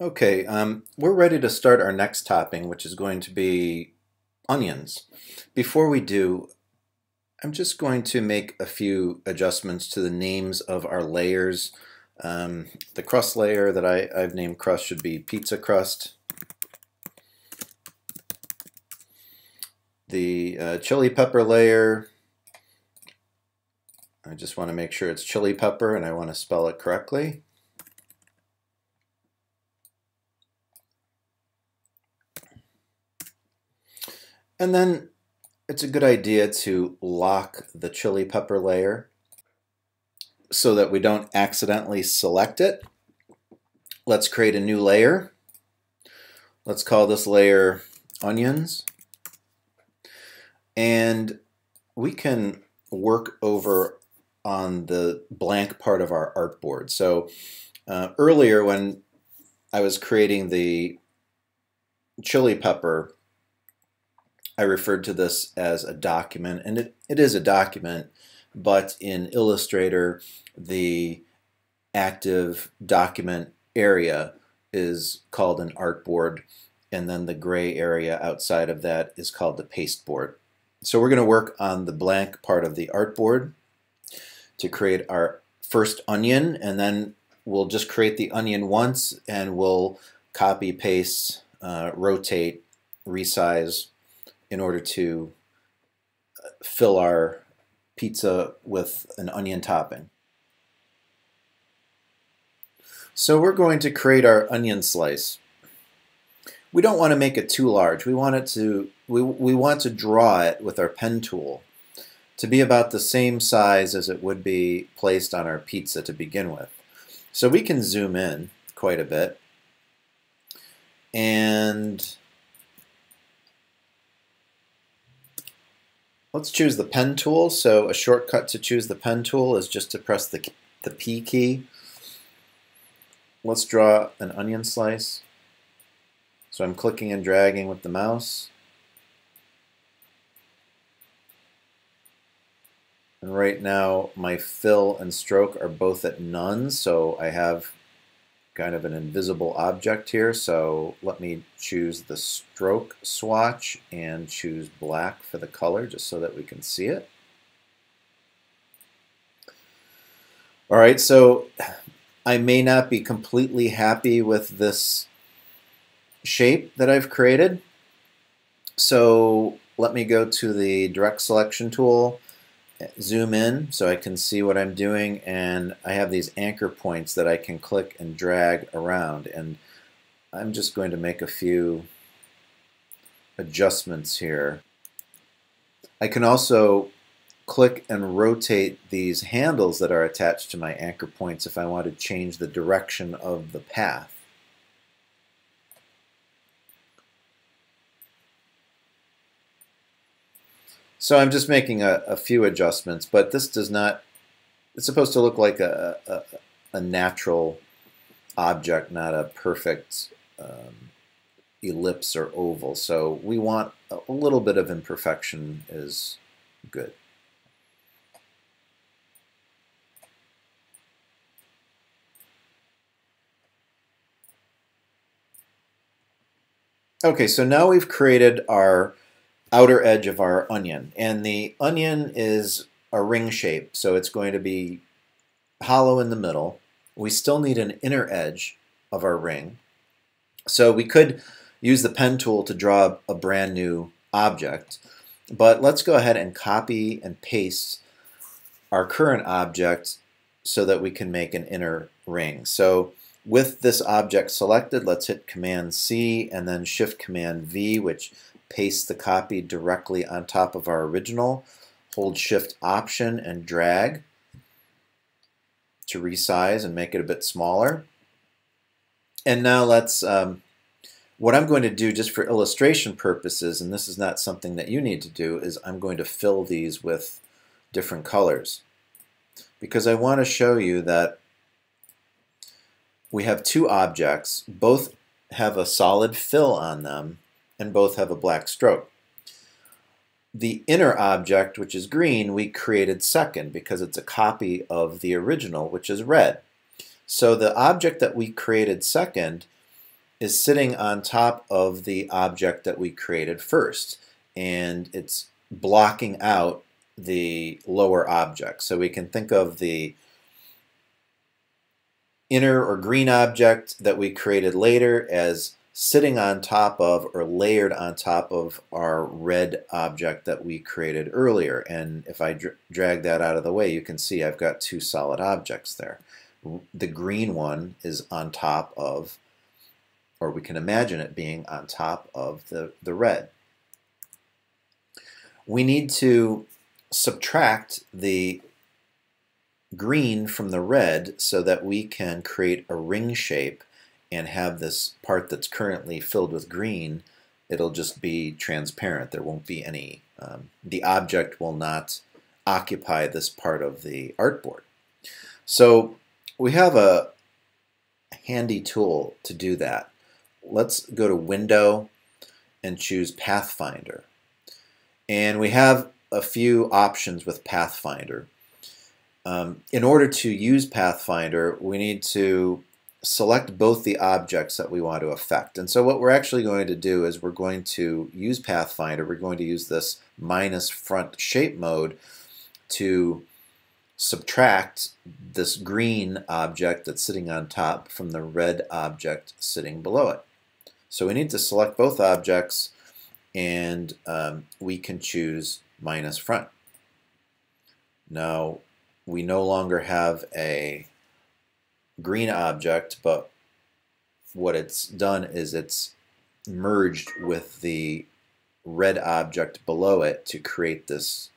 Okay, um, we're ready to start our next topping, which is going to be onions. Before we do, I'm just going to make a few adjustments to the names of our layers. Um, the crust layer that I, I've named crust should be pizza crust. The uh, chili pepper layer, I just want to make sure it's chili pepper and I want to spell it correctly. And then it's a good idea to lock the chili pepper layer so that we don't accidentally select it. Let's create a new layer. Let's call this layer onions. And we can work over on the blank part of our artboard. So uh, earlier when I was creating the chili pepper I referred to this as a document, and it, it is a document, but in Illustrator, the active document area is called an artboard, and then the gray area outside of that is called the pasteboard. So we're going to work on the blank part of the artboard to create our first onion, and then we'll just create the onion once, and we'll copy, paste, uh, rotate, resize, in order to uh, fill our pizza with an onion topping. So we're going to create our onion slice. We don't want to make it too large. We want it to we, we want to draw it with our pen tool to be about the same size as it would be placed on our pizza to begin with. So we can zoom in quite a bit and Let's choose the pen tool. So a shortcut to choose the pen tool is just to press the, the P key. Let's draw an onion slice. So I'm clicking and dragging with the mouse. And right now my fill and stroke are both at none, so I have kind of an invisible object here. So let me choose the stroke swatch and choose black for the color just so that we can see it. All right, so I may not be completely happy with this shape that I've created. So let me go to the direct selection tool zoom in so I can see what I'm doing and I have these anchor points that I can click and drag around and I'm just going to make a few adjustments here. I can also click and rotate these handles that are attached to my anchor points if I want to change the direction of the path. So I'm just making a, a, few adjustments, but this does not, it's supposed to look like a, a, a natural object, not a perfect um, ellipse or oval. So we want a little bit of imperfection is good. Okay, so now we've created our outer edge of our onion. And the onion is a ring shape, so it's going to be hollow in the middle. We still need an inner edge of our ring. So we could use the pen tool to draw a brand new object, but let's go ahead and copy and paste our current object so that we can make an inner ring. So with this object selected, let's hit Command C and then Shift Command V, which paste the copy directly on top of our original. Hold Shift Option and drag to resize and make it a bit smaller. And now let's, um, what I'm going to do just for illustration purposes, and this is not something that you need to do, is I'm going to fill these with different colors. Because I want to show you that we have two objects, both have a solid fill on them, and both have a black stroke. The inner object, which is green, we created second because it's a copy of the original, which is red. So the object that we created second is sitting on top of the object that we created first. And it's blocking out the lower object. So we can think of the inner or green object that we created later as sitting on top of or layered on top of our red object that we created earlier. And if I dr drag that out of the way, you can see I've got two solid objects there. The green one is on top of, or we can imagine it being on top of the, the red. We need to subtract the green from the red so that we can create a ring shape and have this part that's currently filled with green, it'll just be transparent. There won't be any, um, the object will not occupy this part of the artboard. So we have a handy tool to do that. Let's go to Window and choose Pathfinder. And we have a few options with Pathfinder. Um, in order to use Pathfinder, we need to select both the objects that we want to affect. And so what we're actually going to do is we're going to use Pathfinder, we're going to use this minus front shape mode to subtract this green object that's sitting on top from the red object sitting below it. So we need to select both objects and um, we can choose minus front. Now we no longer have a green object, but what it's done is it's merged with the red object below it to create this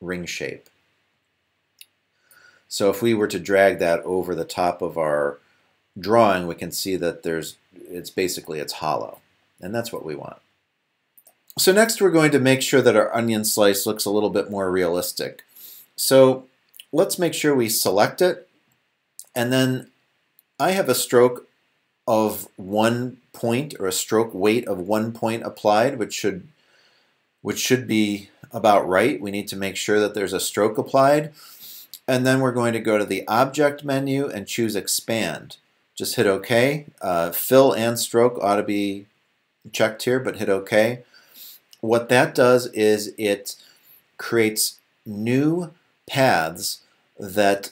ring shape. So if we were to drag that over the top of our drawing, we can see that there's it's basically it's hollow. And that's what we want. So next we're going to make sure that our onion slice looks a little bit more realistic. So let's make sure we select it and then I have a stroke of one point or a stroke weight of one point applied, which should which should be about right. We need to make sure that there's a stroke applied. And then we're going to go to the Object menu and choose Expand. Just hit OK. Uh, fill and stroke ought to be checked here, but hit OK. What that does is it creates new paths that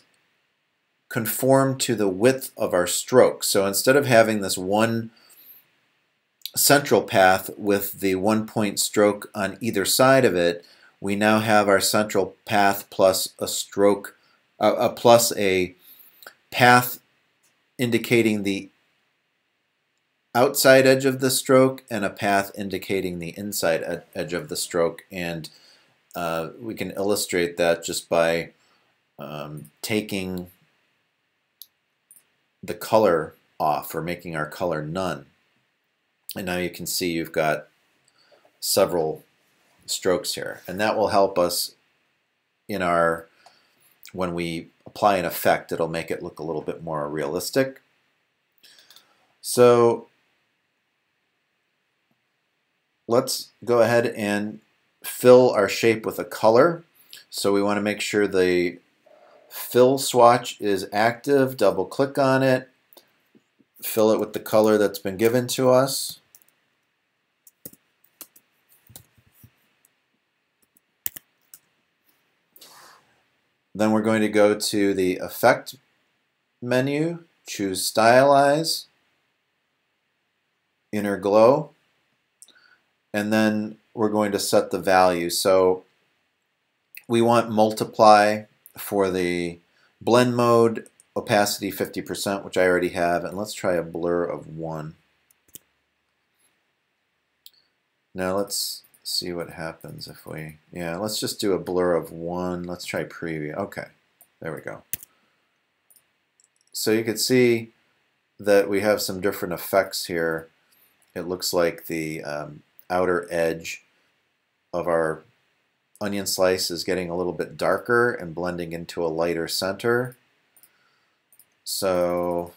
conform to the width of our stroke. So instead of having this one central path with the one point stroke on either side of it, we now have our central path plus a stroke, uh, uh, plus a path indicating the outside edge of the stroke and a path indicating the inside ed edge of the stroke. And uh, we can illustrate that just by um, taking the color off or making our color none. And now you can see you've got several strokes here. And that will help us in our, when we apply an effect, it'll make it look a little bit more realistic. So let's go ahead and fill our shape with a color. So we want to make sure the Fill swatch is active. Double click on it. Fill it with the color that's been given to us. Then we're going to go to the Effect menu, choose Stylize, Inner Glow, and then we're going to set the value. So we want multiply for the blend mode, opacity 50%, which I already have, and let's try a blur of 1. Now let's see what happens if we, yeah, let's just do a blur of 1. Let's try preview. Okay, there we go. So you can see that we have some different effects here. It looks like the um, outer edge of our onion slice is getting a little bit darker and blending into a lighter center. So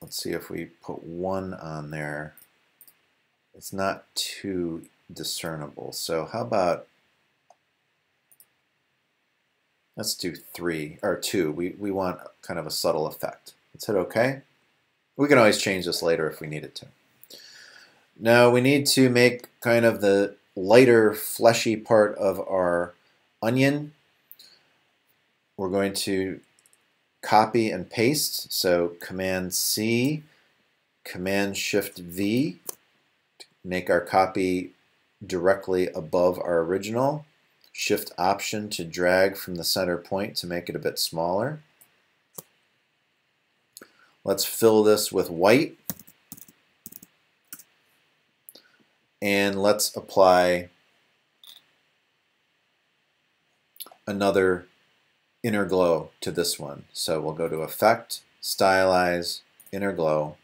let's see if we put one on there. It's not too discernible. So how about let's do three or two. We, we want kind of a subtle effect. Let's hit OK. We can always change this later if we needed to. Now we need to make kind of the lighter fleshy part of our onion. We're going to copy and paste. So Command C, Command Shift V, make our copy directly above our original. Shift Option to drag from the center point to make it a bit smaller. Let's fill this with white. And let's apply another inner glow to this one. So we'll go to Effect, Stylize, Inner Glow,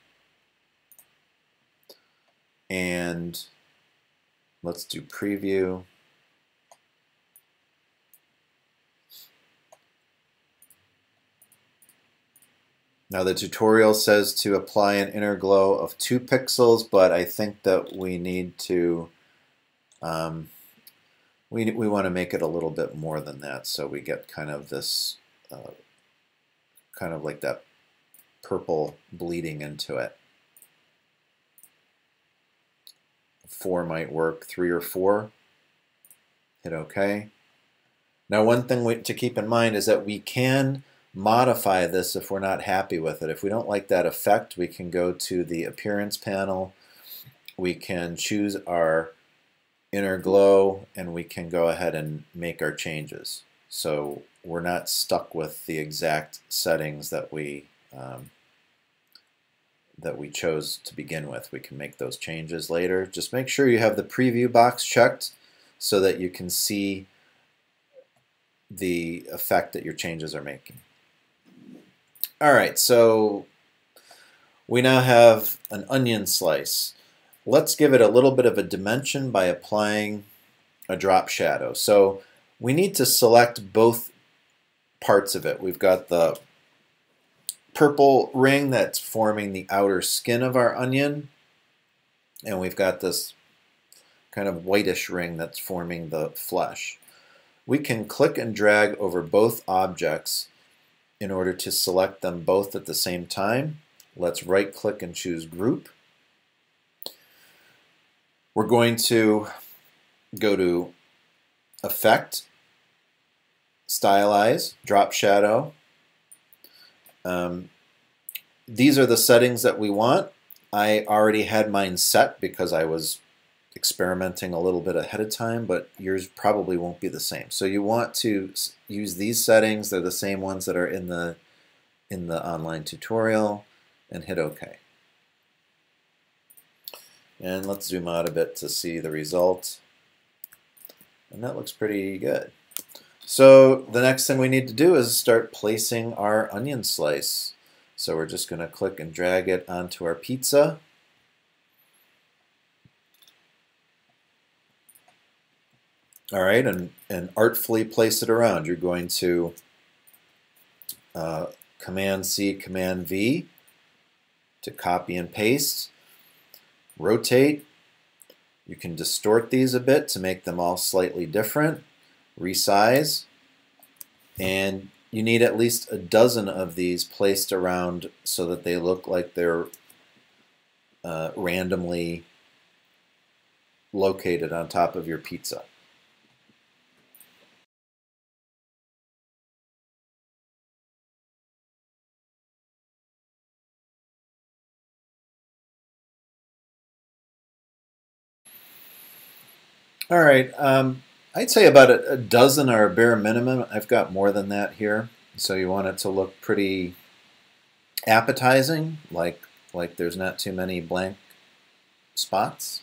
and let's do Preview. Now the tutorial says to apply an inner glow of 2 pixels, but I think that we need to, um, we, we want to make it a little bit more than that so we get kind of this, uh, kind of like that purple bleeding into it. 4 might work, 3 or 4. Hit OK. Now one thing we, to keep in mind is that we can modify this if we're not happy with it. If we don't like that effect, we can go to the appearance panel. We can choose our inner glow and we can go ahead and make our changes. So we're not stuck with the exact settings that we um, that we chose to begin with. We can make those changes later. Just make sure you have the preview box checked so that you can see the effect that your changes are making. All right, so we now have an onion slice. Let's give it a little bit of a dimension by applying a drop shadow. So we need to select both parts of it. We've got the purple ring that's forming the outer skin of our onion, and we've got this kind of whitish ring that's forming the flesh. We can click and drag over both objects in order to select them both at the same time. Let's right click and choose group. We're going to go to effect, stylize, drop shadow. Um, these are the settings that we want. I already had mine set because I was experimenting a little bit ahead of time, but yours probably won't be the same. So you want to use these settings. They're the same ones that are in the in the online tutorial and hit OK. And let's zoom out a bit to see the result. And that looks pretty good. So the next thing we need to do is start placing our onion slice. So we're just going to click and drag it onto our pizza. All right, and, and artfully place it around. You're going to uh, Command C, Command V to copy and paste. Rotate. You can distort these a bit to make them all slightly different. Resize. And you need at least a dozen of these placed around so that they look like they're uh, randomly located on top of your pizza. All right, um, I'd say about a, a, dozen are a bare minimum. I've got more than that here. So you want it to look pretty appetizing, like, like there's not too many blank spots.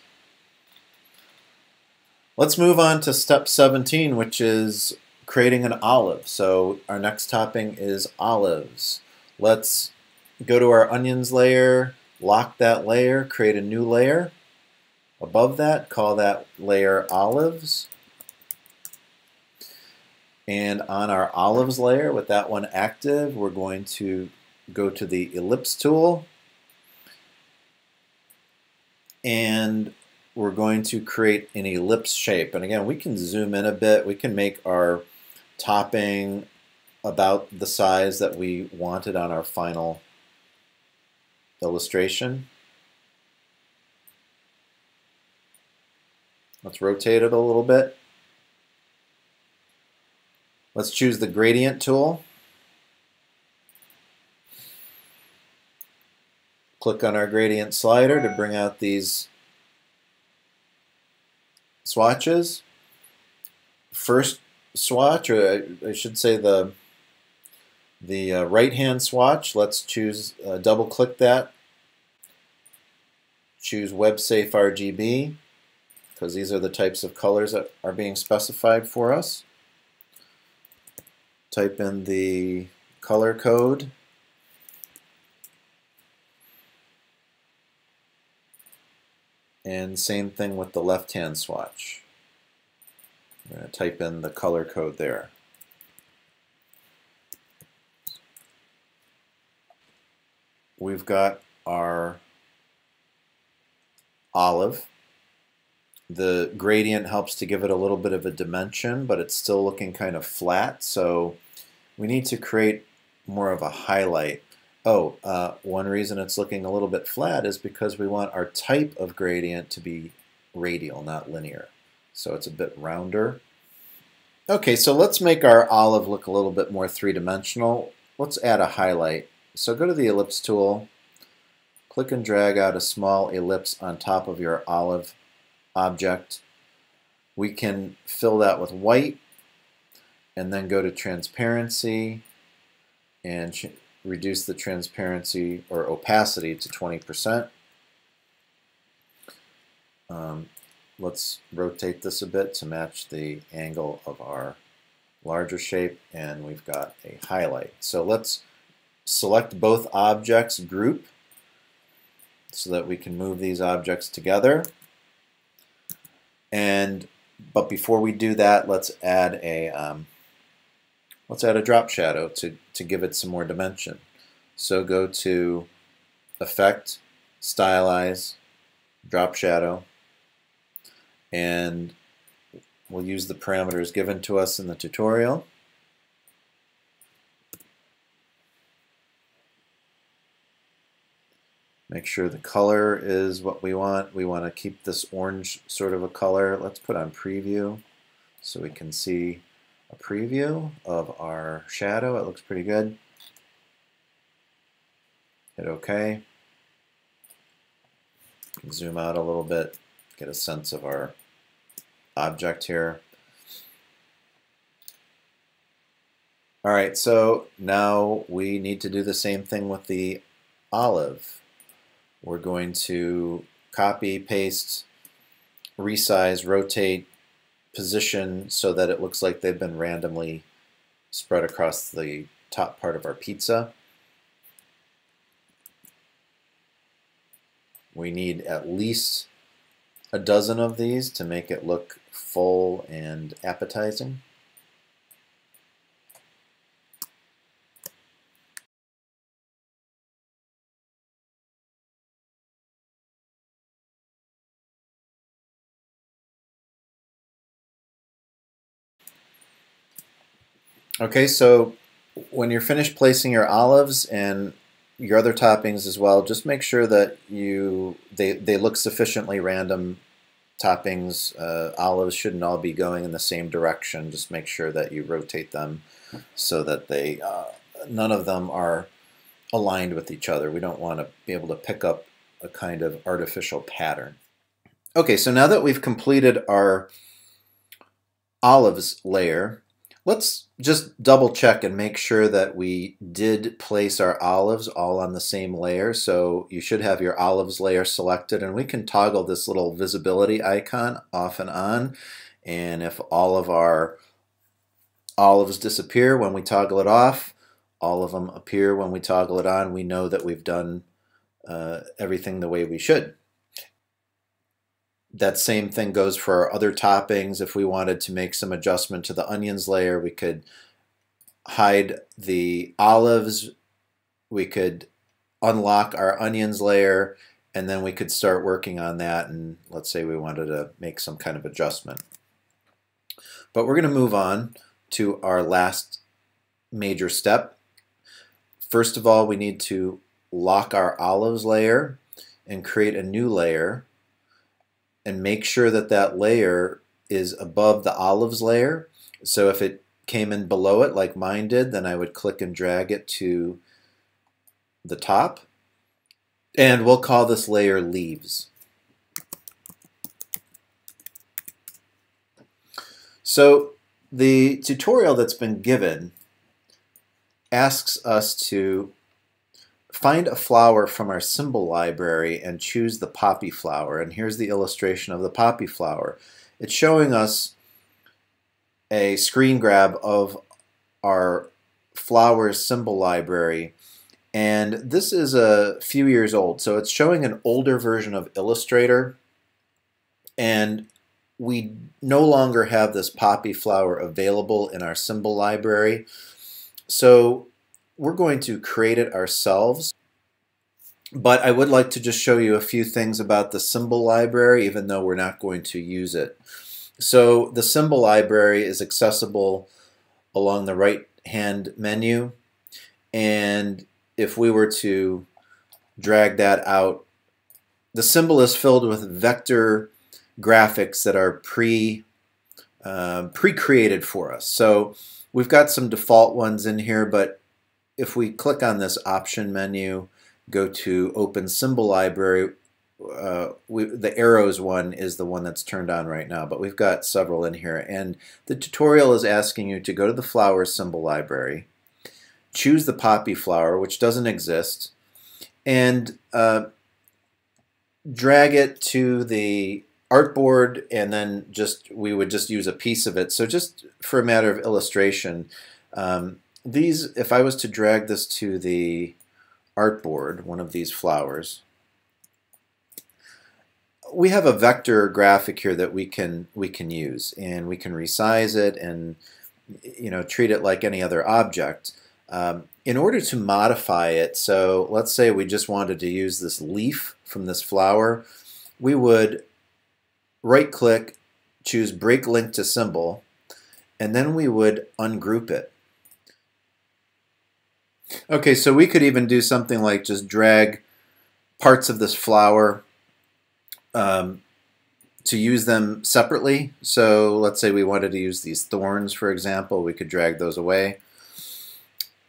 Let's move on to step 17, which is creating an olive. So our next topping is olives. Let's go to our onions layer, lock that layer, create a new layer. Above that, call that layer olives. And on our olives layer, with that one active, we're going to go to the ellipse tool. And we're going to create an ellipse shape. And again, we can zoom in a bit. We can make our topping about the size that we wanted on our final illustration. Let's rotate it a little bit. Let's choose the gradient tool. Click on our gradient slider to bring out these swatches. First swatch, or I should say the the uh, right hand swatch, let's choose, uh, double click that, choose WebSafe RGB, because these are the types of colors that are being specified for us. Type in the color code. And same thing with the left hand swatch. I'm going to type in the color code there. we've got our olive. The gradient helps to give it a little bit of a dimension, but it's still looking kind of flat, so we need to create more of a highlight. Oh, uh, one reason it's looking a little bit flat is because we want our type of gradient to be radial, not linear. So it's a bit rounder. Okay, so let's make our olive look a little bit more three-dimensional. Let's add a highlight. So go to the ellipse tool, click and drag out a small ellipse on top of your olive object. We can fill that with white and then go to transparency and reduce the transparency or opacity to 20%. Um, let's rotate this a bit to match the angle of our larger shape and we've got a highlight. So let's select both objects group so that we can move these objects together. And but before we do that, let's add a um, let's add a drop shadow to to give it some more dimension. So go to Effect, Stylize, Drop Shadow, and we'll use the parameters given to us in the tutorial. Make sure the color is what we want. We want to keep this orange sort of a color. Let's put on preview so we can see a preview of our shadow. It looks pretty good. Hit OK. Zoom out a little bit, get a sense of our object here. All right, so now we need to do the same thing with the olive. We're going to copy, paste, resize, rotate, position so that it looks like they've been randomly spread across the top part of our pizza. We need at least a dozen of these to make it look full and appetizing. Okay, so when you're finished placing your olives and your other toppings as well, just make sure that you they, they look sufficiently random toppings. Uh, olives shouldn't all be going in the same direction. Just make sure that you rotate them so that they uh, none of them are aligned with each other. We don't want to be able to pick up a kind of artificial pattern. Okay, so now that we've completed our olives layer, Let's just double check and make sure that we did place our olives all on the same layer. So you should have your olives layer selected and we can toggle this little visibility icon off and on. And if all of our olives disappear when we toggle it off, all of them appear when we toggle it on, we know that we've done uh, everything the way we should that same thing goes for our other toppings. If we wanted to make some adjustment to the onions layer, we could hide the olives. We could unlock our onions layer, and then we could start working on that. And let's say we wanted to make some kind of adjustment. But we're going to move on to our last major step. First of all, we need to lock our olives layer and create a new layer and make sure that that layer is above the olives layer. So if it came in below it like mine did, then I would click and drag it to the top. And we'll call this layer leaves. So the tutorial that's been given asks us to find a flower from our symbol library and choose the poppy flower. And here's the illustration of the poppy flower. It's showing us a screen grab of our flowers symbol library. And this is a few years old, so it's showing an older version of Illustrator. And we no longer have this poppy flower available in our symbol library. So we're going to create it ourselves. But I would like to just show you a few things about the symbol library, even though we're not going to use it. So the symbol library is accessible along the right hand menu. And if we were to drag that out, the symbol is filled with vector graphics that are pre uh, pre-created for us. So we've got some default ones in here, but if we click on this option menu, go to open symbol library, uh, we, the arrows one is the one that's turned on right now, but we've got several in here. And the tutorial is asking you to go to the flower symbol library, choose the poppy flower, which doesn't exist, and uh, drag it to the artboard and then just we would just use a piece of it. So just for a matter of illustration, um, these if I was to drag this to the artboard, one of these flowers, we have a vector graphic here that we can we can use and we can resize it and you know treat it like any other object. Um, in order to modify it, so let's say we just wanted to use this leaf from this flower, we would right click, choose break link to symbol, and then we would ungroup it. Okay, so we could even do something like just drag parts of this flower um, to use them separately. So let's say we wanted to use these thorns, for example, we could drag those away.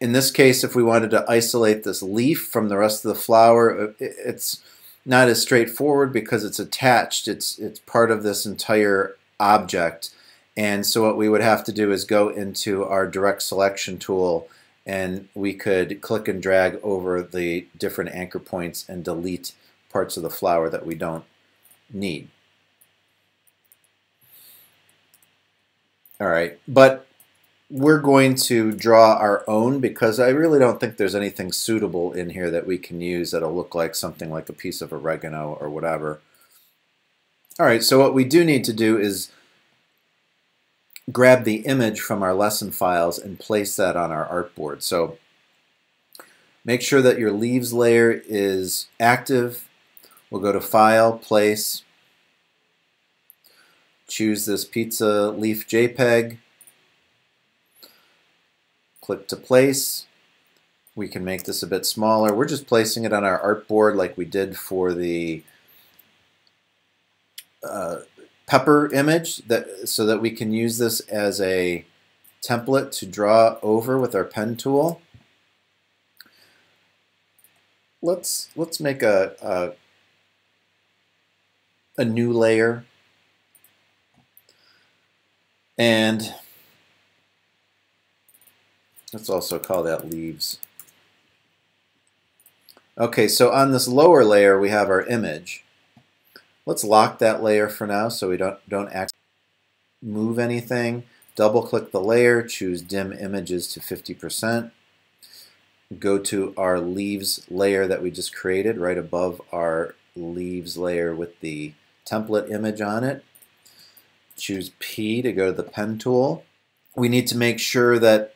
In this case, if we wanted to isolate this leaf from the rest of the flower, it's not as straightforward because it's attached. It's, it's part of this entire object. And so what we would have to do is go into our direct selection tool and we could click and drag over the different anchor points and delete parts of the flower that we don't need. All right, but we're going to draw our own because I really don't think there's anything suitable in here that we can use that'll look like something like a piece of oregano or whatever. All right, so what we do need to do is grab the image from our lesson files and place that on our artboard. So make sure that your leaves layer is active. We'll go to File, Place, choose this pizza leaf JPEG, click to place. We can make this a bit smaller. We're just placing it on our artboard like we did for the uh, pepper image that so that we can use this as a template to draw over with our pen tool. Let's let's make a, a, a new layer and let's also call that leaves. Okay, so on this lower layer we have our image. Let's lock that layer for now so we don't, don't move anything. Double click the layer, choose dim images to 50%. Go to our leaves layer that we just created right above our leaves layer with the template image on it. Choose P to go to the pen tool. We need to make sure that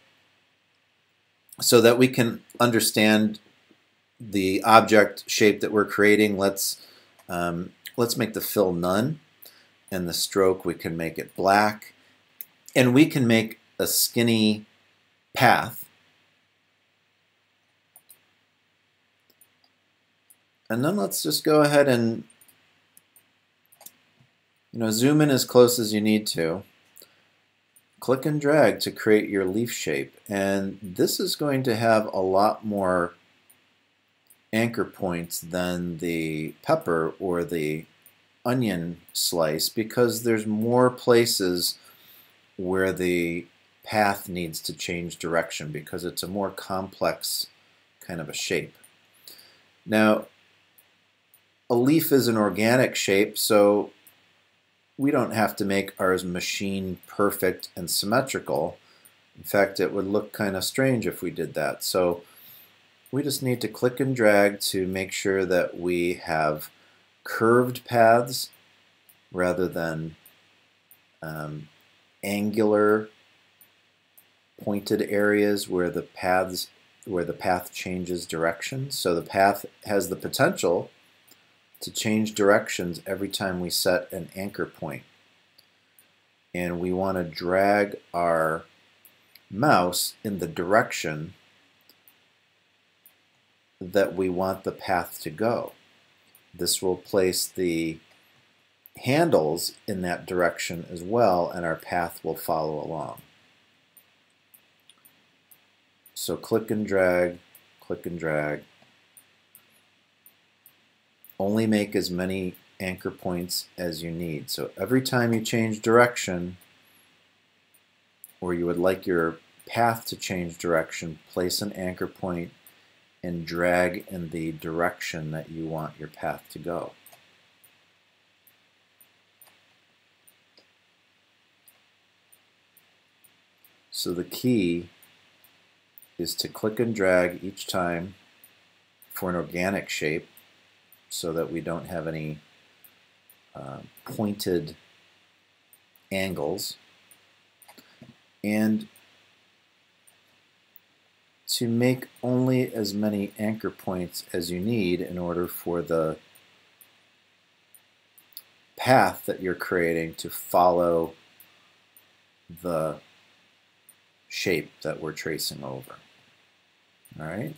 so that we can understand the object shape that we're creating, let's um, let's make the fill none, and the stroke we can make it black, and we can make a skinny path. And then let's just go ahead and You know, zoom in as close as you need to. Click and drag to create your leaf shape. And this is going to have a lot more anchor points than the pepper or the onion slice because there's more places where the path needs to change direction because it's a more complex kind of a shape. Now, a leaf is an organic shape, so we don't have to make ours machine perfect and symmetrical. In fact, it would look kind of strange if we did that. So we just need to click and drag to make sure that we have curved paths rather than um, angular pointed areas where the paths where the path changes direction. So the path has the potential to change directions every time we set an anchor point. And we want to drag our mouse in the direction that we want the path to go. This will place the handles in that direction as well and our path will follow along. So click and drag, click and drag. Only make as many anchor points as you need. So every time you change direction, or you would like your path to change direction, place an anchor point and drag in the direction that you want your path to go. So the key is to click and drag each time for an organic shape so that we don't have any uh, pointed angles. And to make only as many anchor points as you need in order for the path that you're creating to follow the shape that we're tracing over. All right.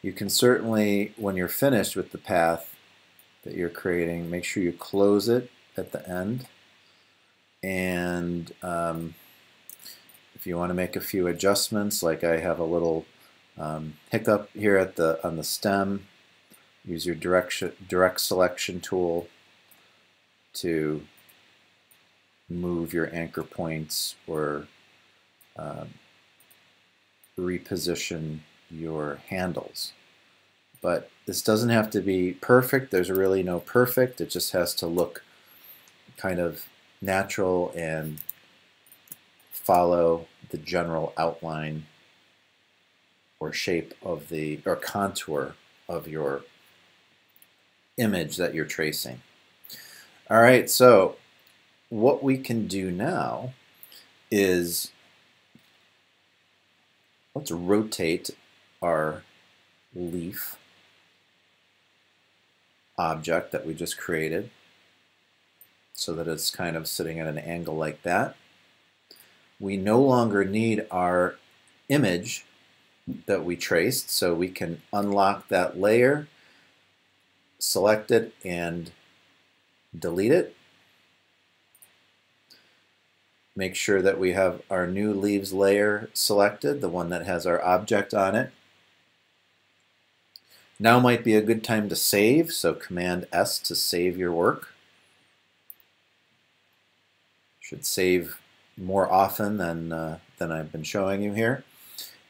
You can certainly, when you're finished with the path that you're creating, make sure you close it at the end. And um, if you want to make a few adjustments, like I have a little um, hiccup here at the on the stem, use your direction, direct selection tool to move your anchor points or um, reposition your handles. But this doesn't have to be perfect. There's really no perfect. It just has to look kind of natural and follow the general outline or shape of the or contour of your image that you're tracing. All right, so what we can do now is let's rotate our leaf object that we just created so that it's kind of sitting at an angle like that. We no longer need our image that we traced, so we can unlock that layer, select it, and delete it. Make sure that we have our new leaves layer selected, the one that has our object on it. Now might be a good time to save, so Command S to save your work. Should save more often than, uh, than I've been showing you here.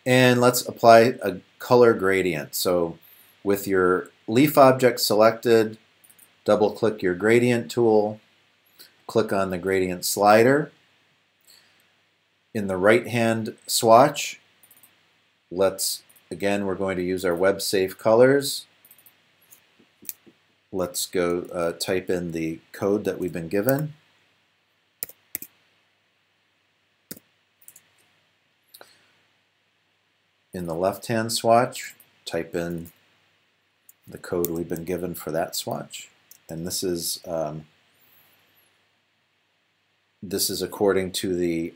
And let's apply a color gradient. So with your leaf object selected, double click your gradient tool, click on the gradient slider, in the right-hand swatch, let's, again, we're going to use our web safe colors. Let's go uh, type in the code that we've been given. In the left-hand swatch, type in the code we've been given for that swatch. And this is um, this is according to the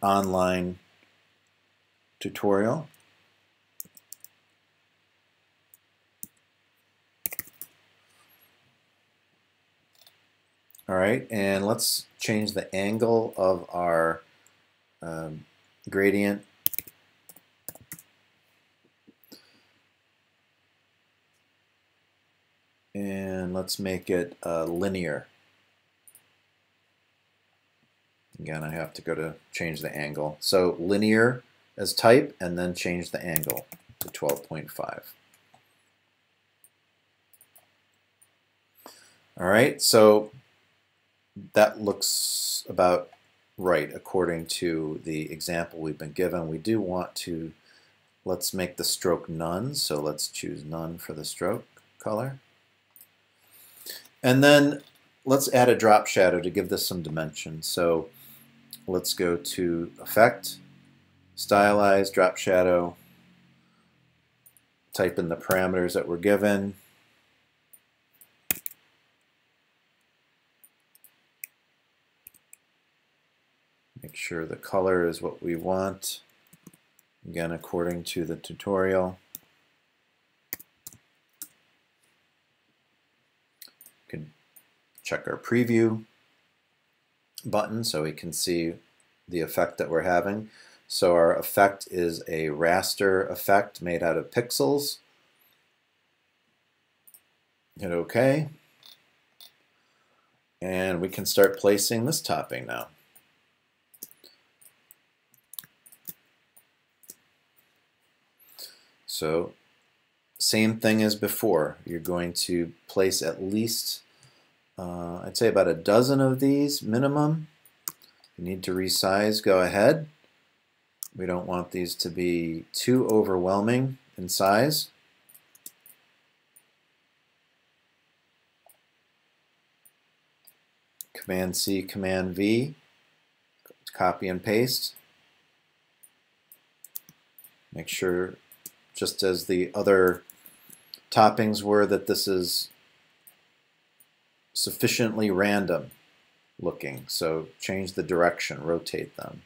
online tutorial. All right, and let's change the angle of our um, gradient. And let's make it uh, linear. Again, I have to go to change the angle. So linear as type, and then change the angle to 12.5. All right, so that looks about right according to the example we've been given. We do want to, let's make the stroke none, so let's choose none for the stroke color. And then let's add a drop shadow to give this some dimension. So let's go to Effect, Stylize, Drop Shadow, type in the parameters that were given, Make sure the color is what we want. Again, according to the tutorial. Can check our preview button so we can see the effect that we're having. So our effect is a raster effect made out of pixels. Hit OK. And we can start placing this topping now. So same thing as before. You're going to place at least, uh, I'd say about a dozen of these minimum. If you need to resize, go ahead. We don't want these to be too overwhelming in size. Command C, Command V, copy and paste. Make sure just as the other toppings were, that this is sufficiently random looking. So change the direction, rotate them,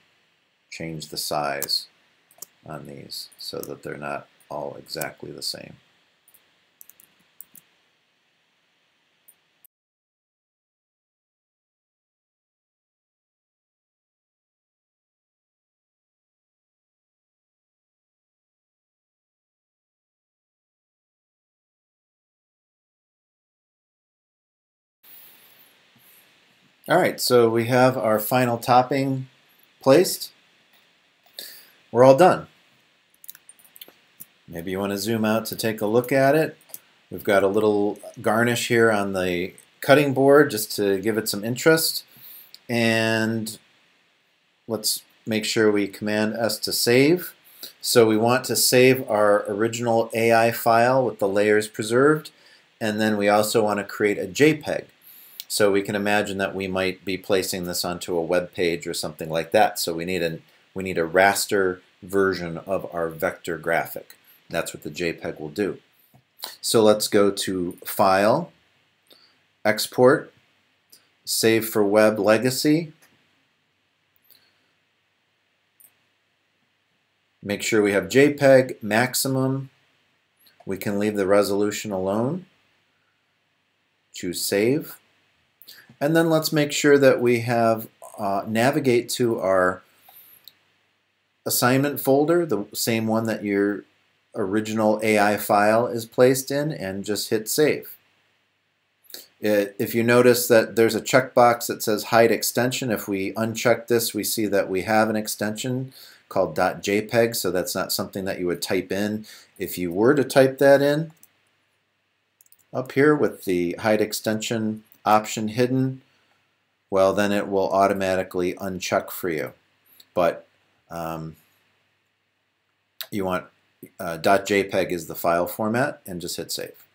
change the size on these so that they're not all exactly the same. All right, so we have our final topping placed. We're all done. Maybe you want to zoom out to take a look at it. We've got a little garnish here on the cutting board just to give it some interest. And let's make sure we Command S to save. So we want to save our original AI file with the layers preserved. And then we also want to create a JPEG. So we can imagine that we might be placing this onto a web page or something like that. So we need a, we need a raster version of our vector graphic. That's what the JPEG will do. So let's go to File, Export, Save for Web Legacy. Make sure we have JPEG maximum. We can leave the resolution alone. Choose Save. And then let's make sure that we have uh, navigate to our assignment folder, the same one that your original AI file is placed in, and just hit save. It, if you notice that there's a checkbox that says hide extension, if we uncheck this, we see that we have an extension called .jpeg, so that's not something that you would type in. If you were to type that in, up here with the hide extension option hidden, well then it will automatically uncheck for you. But um, you want uh, .jpeg is the file format and just hit save.